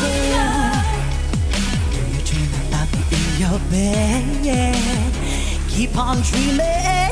Do you dream about me in your bed. Keep on dreaming.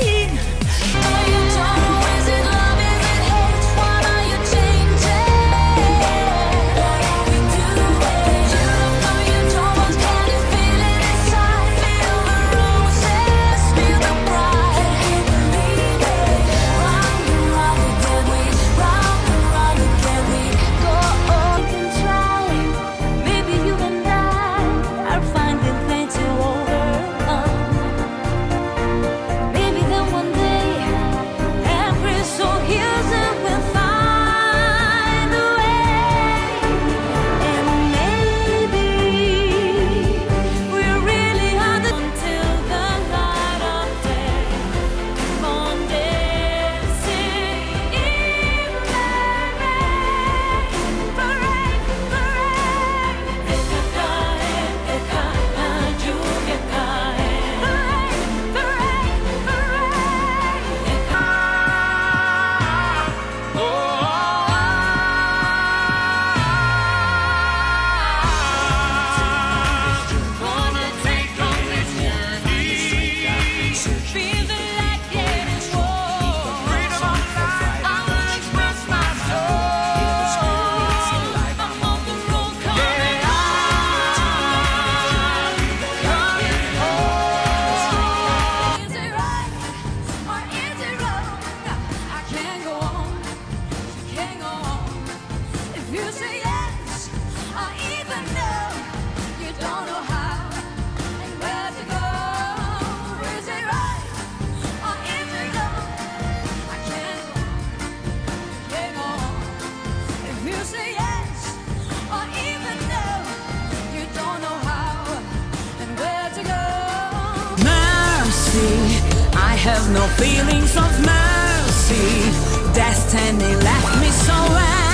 mercy. I have no feelings of mercy. Destiny left me so well.